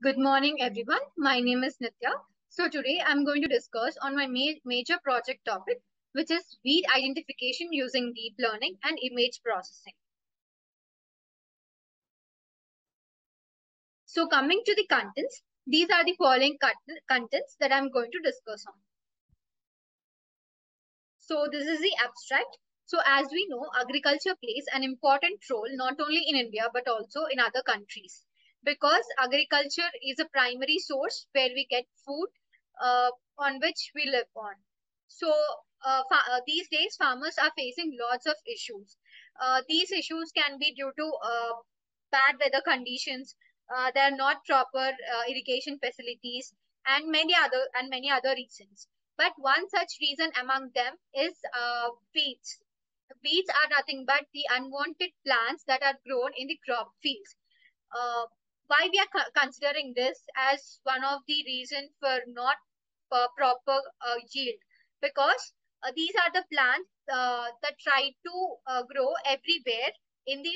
Good morning, everyone. My name is Nitya. So today I'm going to discuss on my ma major project topic, which is weed identification using deep learning and image processing. So coming to the contents, these are the following contents that I'm going to discuss on. So this is the abstract. So as we know, agriculture plays an important role not only in India but also in other countries because agriculture is a primary source where we get food uh, on which we live on. So uh, uh, these days farmers are facing lots of issues. Uh, these issues can be due to uh, bad weather conditions. Uh, there are not proper irrigation facilities and many other and many other reasons. But one such reason among them is weeds. Weeds are nothing but the unwanted plants that are grown in the crop fields. Uh, why we are considering this as one of the reasons for not uh, proper uh, yield? Because uh, these are the plants uh, that try to uh, grow everywhere in the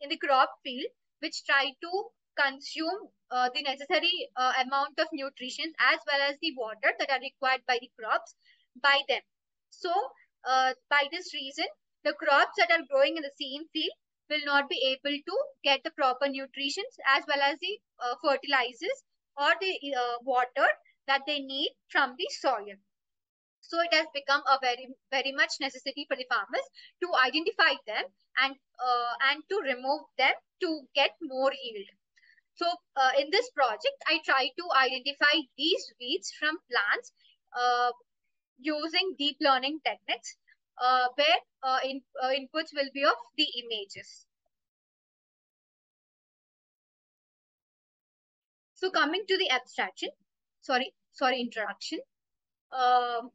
in the crop field which try to consume the necessary amount of nutrition as well as the water that are required by the crops by them. So by this reason the crops that are growing in the same field will not be able to get the proper nutrition as well as the uh, fertilizers or the uh, water that they need from the soil. So it has become a very, very much necessity for the farmers to identify them and, uh, and to remove them to get more yield. So uh, in this project, I try to identify these weeds from plants uh, using deep learning techniques where uh, in, uh, inputs will be of the images. So coming to the abstraction, sorry, sorry, introduction. Um,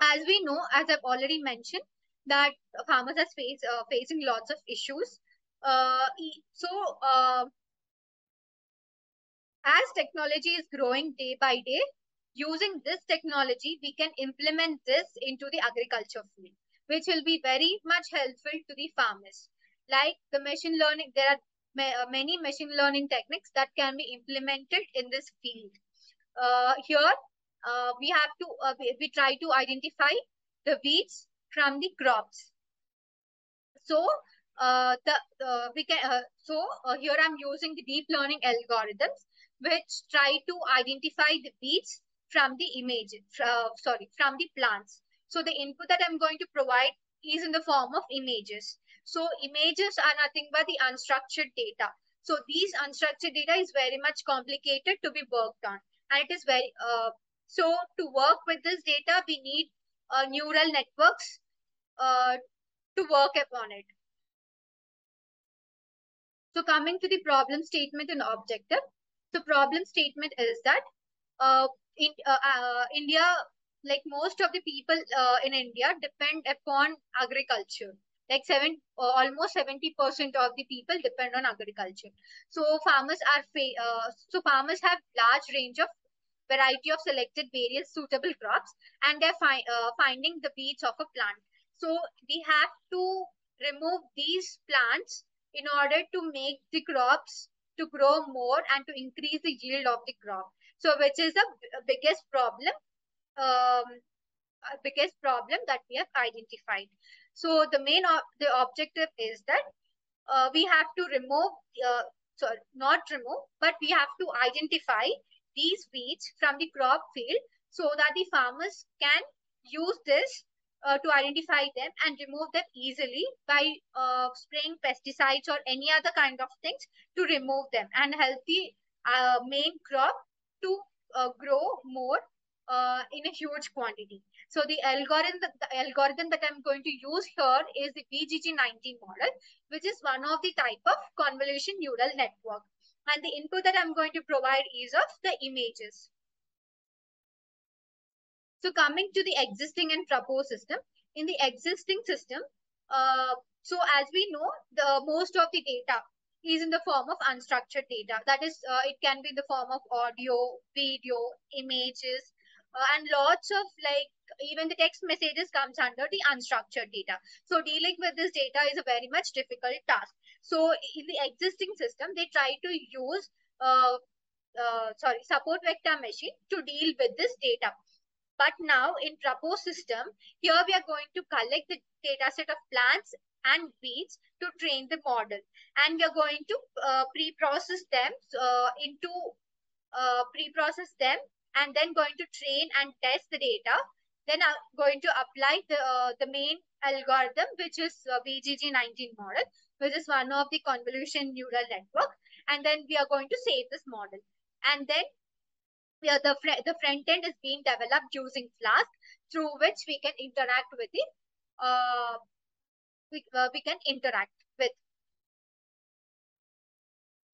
as we know, as I've already mentioned, that farmers are face, uh, facing lots of issues. Uh, so, uh, as technology is growing day by day, using this technology, we can implement this into the agriculture field, which will be very much helpful to the farmers. Like the machine learning, there are uh, many machine learning techniques that can be implemented in this field. Uh, here, uh, we have to, uh, we, we, try to identify the weeds from the crops. So, uh, the we can, uh, so here I'm using the deep learning algorithms, which try to identify the weeds from the image, uh, sorry, from the plants. So the input that I'm going to provide is in the form of images. So images are nothing but the unstructured data. So these unstructured data is very much complicated to be worked on. And it is very, uh, so to work with this data, we need uh, neural networks uh, to work upon it. So coming to the problem statement and objective. The problem statement is that uh, in uh, uh, India, like most of the people uh, in India depend upon agriculture. Like seven, almost seventy percent of the people depend on agriculture. So farmers are uh, so farmers have large range of variety of selected various suitable crops, and they're fi uh, finding the weeds of a plant. So we have to remove these plants in order to make the crops to grow more and to increase the yield of the crop. So which is the biggest problem, um, biggest problem that we have identified. So the main the objective is that uh, we have to remove, uh, sorry, not remove, but we have to identify these weeds from the crop field so that the farmers can use this uh, to identify them and remove them easily by uh, spraying pesticides or any other kind of things to remove them and help the uh, main crop to uh, grow more uh, in a huge quantity. So the algorithm, the algorithm that I'm going to use here is the VGG19 model, which is one of the type of convolution neural network. And the input that I'm going to provide is of the images. So coming to the existing and proposed system, in the existing system, uh, so as we know, the most of the data is in the form of unstructured data. That is, uh, it can be in the form of audio, video, images, uh, and lots of like even the text messages comes under the unstructured data. So dealing with this data is a very much difficult task. So in the existing system, they try to use, uh, uh, sorry, support vector machine to deal with this data. But now in proposed system, here we are going to collect the data set of plants and weeds to train the model. And we are going to uh, pre-process them uh, into, uh, pre-process them and then going to train and test the data. Then I'm going to apply the, uh, the main algorithm, which is uh, VGG19 model, which is one of the convolution neural network. And then we are going to save this model. And then we are the, fr the front end is being developed using Flask, through which we can interact with it. Uh, we, uh, we can interact with.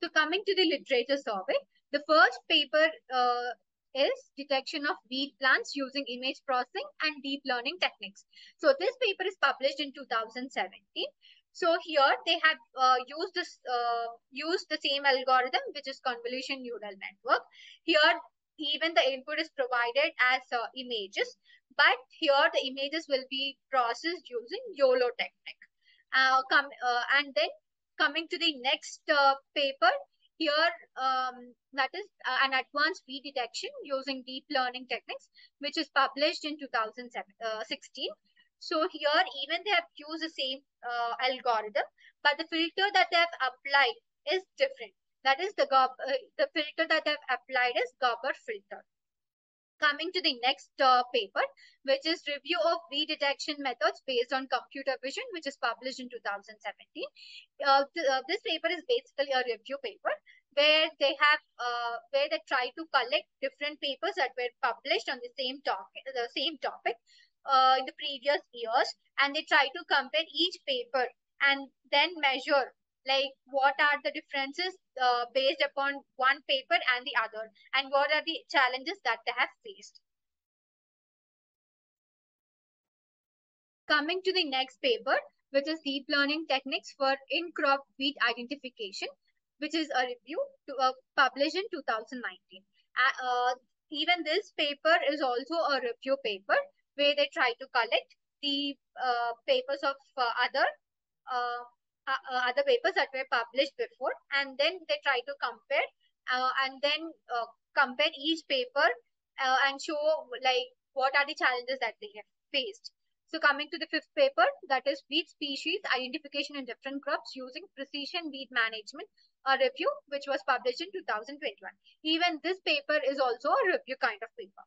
So coming to the literature survey, the first paper uh, is detection of weed plants using image processing and deep learning techniques. So this paper is published in 2017. So here they have uh, used this uh, used the same algorithm, which is convolution neural network. Here, even the input is provided as uh, images, but here the images will be processed using YOLO technique. Uh, come uh, and then coming to the next uh, paper, here, um, that is uh, an advanced weed detection using deep learning techniques, which is published in 2016. Uh, so here, even they have used the same uh, algorithm, but the filter that they have applied is different. That is the, uh, the filter that they have applied is Gabor filter coming to the next uh, paper, which is review of weed detection methods based on computer vision, which is published in 2017. Uh, th uh, this paper is basically a review paper where they have uh, where they try to collect different papers that were published on the same topic, the same topic uh, in the previous years, and they try to compare each paper and then measure like what are the differences uh, based upon one paper and the other and what are the challenges that they have faced. Coming to the next paper, which is deep learning techniques for in-crop weed identification, which is a review to, uh, published in 2019. Uh, uh, even this paper is also a review paper where they try to collect the uh, papers of uh, other uh, uh, other papers that were published before and then they try to compare uh, and then uh, compare each paper uh, and show like what are the challenges that they have faced. So coming to the fifth paper, that is weed species identification in different crops using precision weed management, a review which was published in 2021. Even this paper is also a review kind of paper.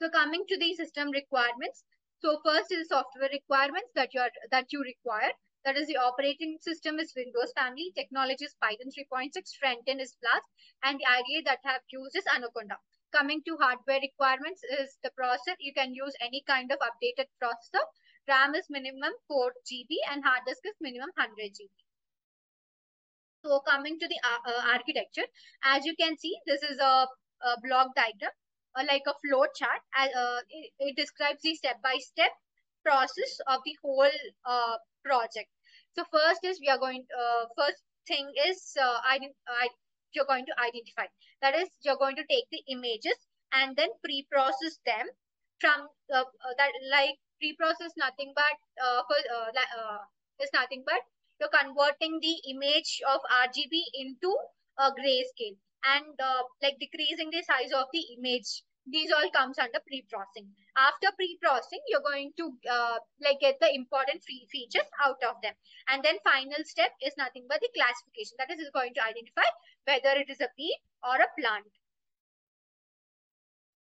So coming to the system requirements. So first is software requirements that you are that you require. That is the operating system is Windows family, technology is Python 3.6, front end is Flask, and the IDE that have used is Anaconda. Coming to hardware requirements is the processor. You can use any kind of updated processor. RAM is minimum 4 GB and hard disk is minimum 100 GB. So coming to the uh, uh, architecture, as you can see, this is a, a block diagram, uh, like a flow chart. Uh, it, it describes the step-by-step -step process of the whole uh, project. So first is we are going, uh, first thing is uh, I, you're going to identify. That is, you're going to take the images and then pre-process them from uh, uh, that like pre-process nothing but uh, for, uh, uh, is nothing but you're converting the image of RGB into a grayscale and uh, like decreasing the size of the image these all comes under pre-processing. After pre-processing, you're going to uh, like get the important features out of them. And then final step is nothing but the classification. That is, is going to identify whether it is a weed or a plant.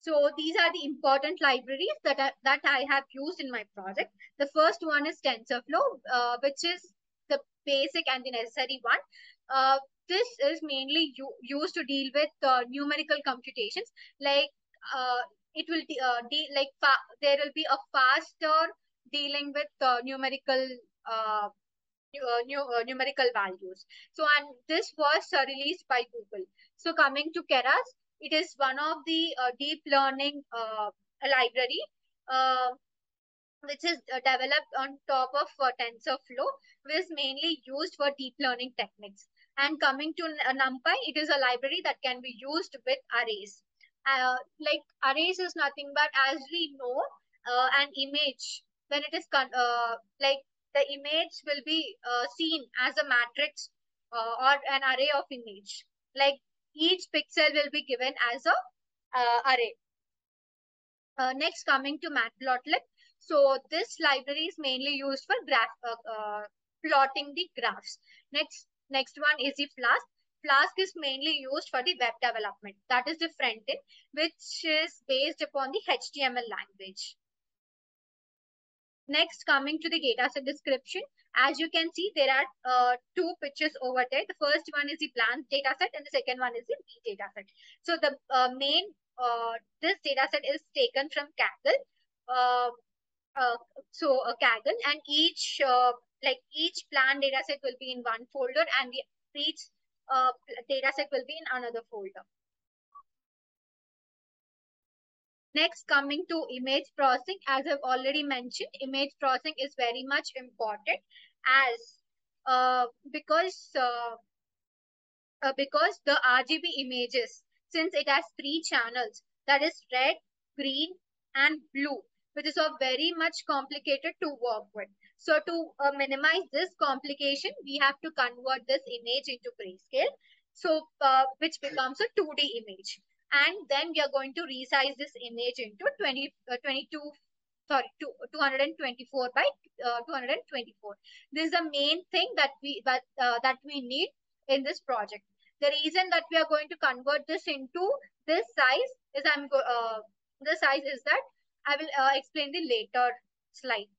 So these are the important libraries that I, that I have used in my project. The first one is TensorFlow, uh, which is the basic and the necessary one. Uh, this is mainly used to deal with uh, numerical computations like uh, it will uh, de like there will be a faster dealing with uh, numerical uh, uh, new, uh, numerical values. So, and this was uh, released by Google. So, coming to Keras, it is one of the uh, deep learning uh, library uh, which is uh, developed on top of uh, TensorFlow, which is mainly used for deep learning techniques. And coming to uh, NumPy, it is a library that can be used with arrays uh, like arrays is nothing but as we know uh, an image when it is uh, like the image will be uh, seen as a matrix uh, or an array of image. Like each pixel will be given as a uh, array. Uh, next, coming to Matplotlib. So this library is mainly used for graph uh, uh, plotting the graphs. Next, next one is the Flask. Flask is mainly used for the web development. That is the front end, which is based upon the HTML language. Next, coming to the dataset description. As you can see, there are uh, two pictures over there. The first one is the plant dataset and the second one is the bee dataset. So the uh, main, uh, this dataset is taken from Kaggle. Uh, uh, so a Kaggle and each, uh, like each plant dataset will be in one folder and the, each uh, dataset will be in another folder. Next, coming to image processing, as I've already mentioned, image processing is very much important as uh, because uh, uh, because the RGB images, since it has three channels, that is red, green, and blue, which is of very much complicated to work with. So to uh, minimize this complication, we have to convert this image into grayscale, so uh, which becomes a 2D image. And then we are going to resize this image into 20, uh, 22, sorry, two, 224 by uh, 224. This is the main thing that we that, uh, that we need in this project. The reason that we are going to convert this into this size is I'm go uh, the size is that I will explain the later slide.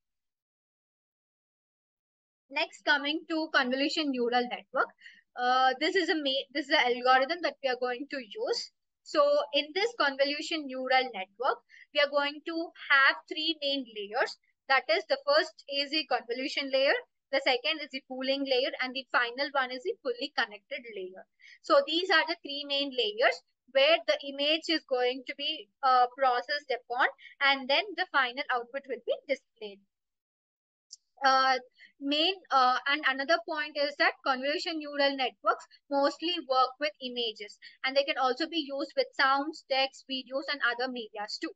Next, coming to convolution neural network. Uh, this is a this is the algorithm that we are going to use. So in this convolution neural network, we are going to have three main layers. That is the first is the convolution layer, the second is the pooling layer, and the final one is the fully connected layer. So these are the three main layers where the image is going to be uh, processed upon and then the final output will be displayed. Uh, main uh, and another point is that convolution neural networks mostly work with images and they can also be used with sounds, text, videos and other medias too.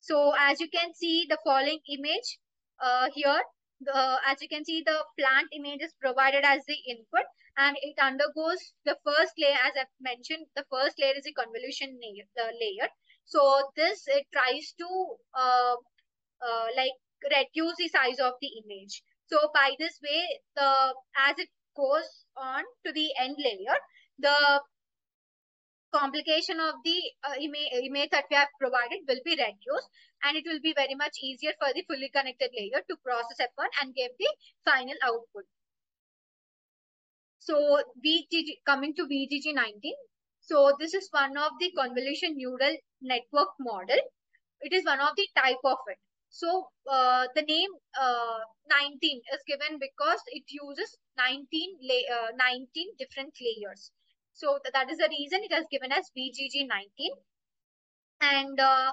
So as you can see the following image uh, here, the, as you can see the plant image is provided as the input and it undergoes the first layer as I've mentioned the first layer is the convolution layer, the layer. So this it tries to uh, uh, like reduce the size of the image. So by this way, the as it goes on to the end layer, the complication of the uh, ima image that we have provided will be reduced and it will be very much easier for the fully connected layer to process upon and give the final output. So VGG, coming to VGG19. So this is one of the convolution neural network model. It is one of the type of it. So uh, the name uh, 19 is given because it uses 19, uh, 19 different layers. So th that is the reason it has given as VGG19. And, uh,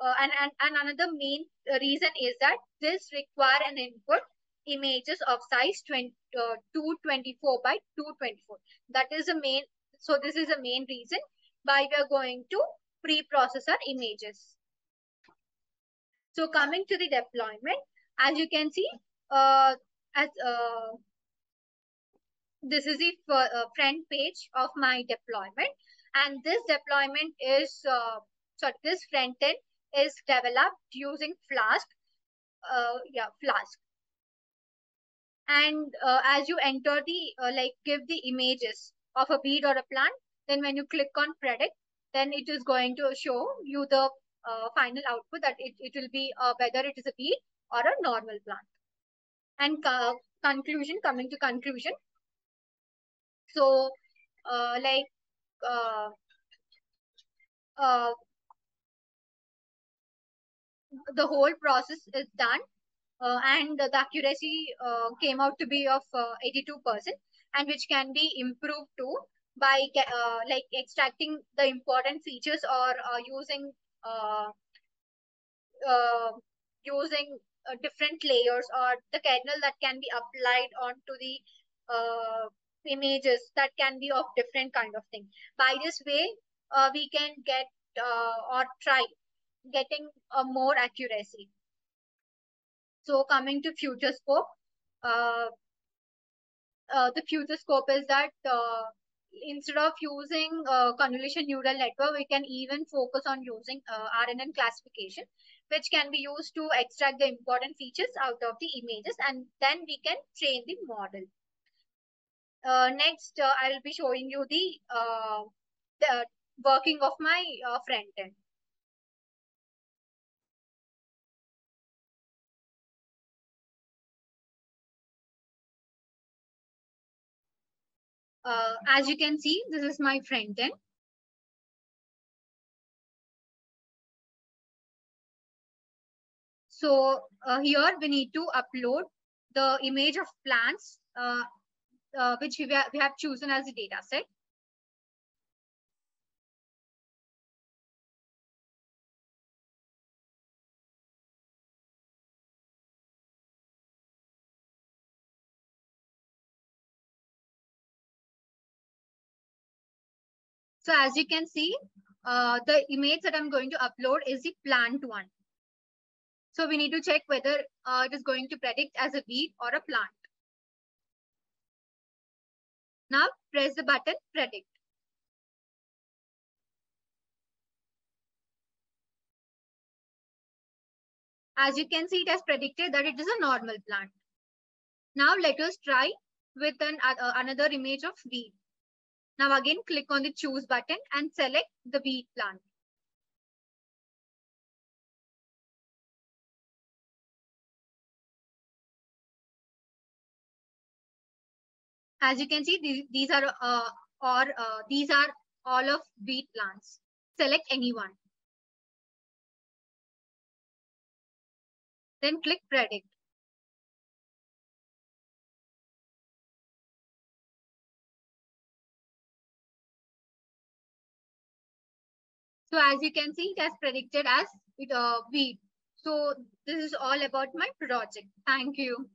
uh, and, and, and another main reason is that this require an input images of size 20, uh, 224 by 224. That is the main, so this is the main reason why we are going to pre-process our images. So coming to the deployment, as you can see, uh, as uh, this is the uh, front page of my deployment, and this deployment is uh, so this front end is developed using Flask. Uh, yeah, Flask. And uh, as you enter the uh, like give the images of a bead or a plant, then when you click on predict, then it is going to show you the uh, final output that it, it will be uh, whether it is a bead or a normal plant. And uh, conclusion, coming to conclusion. So, uh, like, uh, uh, the whole process is done and the accuracy came out to be of 82% uh, and which can be improved too by uh, like extracting the important features or uh, using using uh, different layers or the kernel that can be applied onto the uh, images that can be of different kind of thing. By this way, uh, we can get uh, or try getting a more accuracy. So coming to future scope, uh, uh, the future scope is that uh, instead of using uh, convolution neural network, we can even focus on using uh, RNN classification, which can be used to extract the important features out of the images and then we can train the model. Uh, next, uh, I will be showing you the, uh, the working of my uh, front end. Uh, as you can see, this is my front end. So uh, here we need to upload the image of plants, uh, uh, which we have, we have chosen as a data set. So as you can see, uh, the image that I'm going to upload is the plant one. So we need to check whether uh, it is going to predict as a weed or a plant. Now press the button predict. As you can see, it has predicted that it is a normal plant. Now let us try with an, uh, another image of weed. Now again, click on the choose button and select the weed plant. As you can see, these, these are uh, or uh, these are all of weed plants. Select any one. Then click predict. So as you can see, it has predicted as it, uh, weed. So this is all about my project. Thank you.